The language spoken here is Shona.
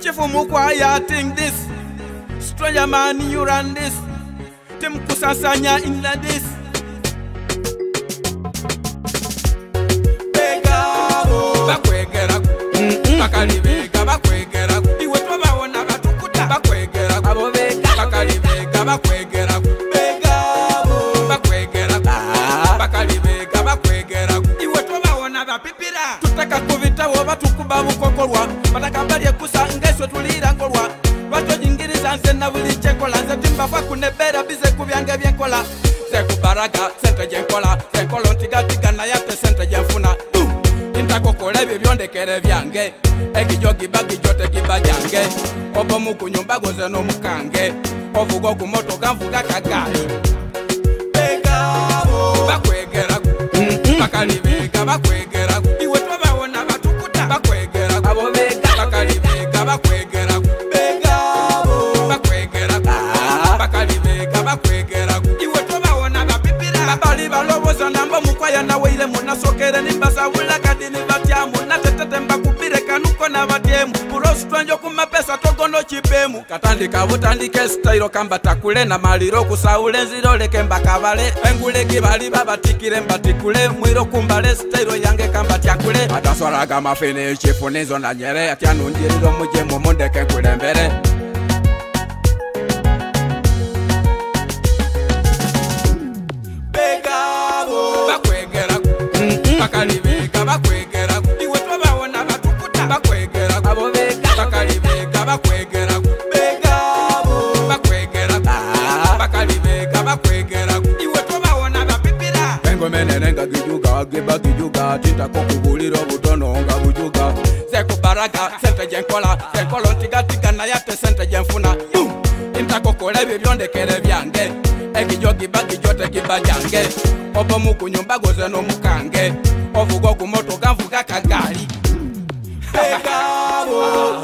Chefumukwaya think this, stranger man you ran this, Tim Kusasanya in this. na buli kyenkola nze timbafa kunebera bize kubyange byenkola zekubaraga sente gyenkola enkola ontigatiga nayate sente gyenfuna ntakokola ebyo byondekere byange egijo giba gijo tegiba gyange oba omukunyumba gozenomukange ovuga okumotoka nvuga kagaayi ndaweile munasokere nibasawula kadi ni vatyamu na tetetemba kupire kanuko na vatyemu kulositwanjo kumapesa togono chipemu katandika vutandike sitailo kambatakule na maliro kusaule nzilo leke mbakavale enguleki vali vavatikile mbatikule mwilo kumbale sitailo yange kambatyakule ataswalaga mafini chifunizo na nyele atyanunjililo mujemu mundeke nkulembele ngomenene nga gijuga giba gijuga titako kubulira obutono nga bujuga zekubaraga sente gyenkola zenkola ntigatigana yate sente gyenfuna ntakokola ebyo byondekere byange ekijo giba gijo tegiba gyange oba mukunyumba goze n'omukange ovuga ogumotoga nvuga kagali ekabo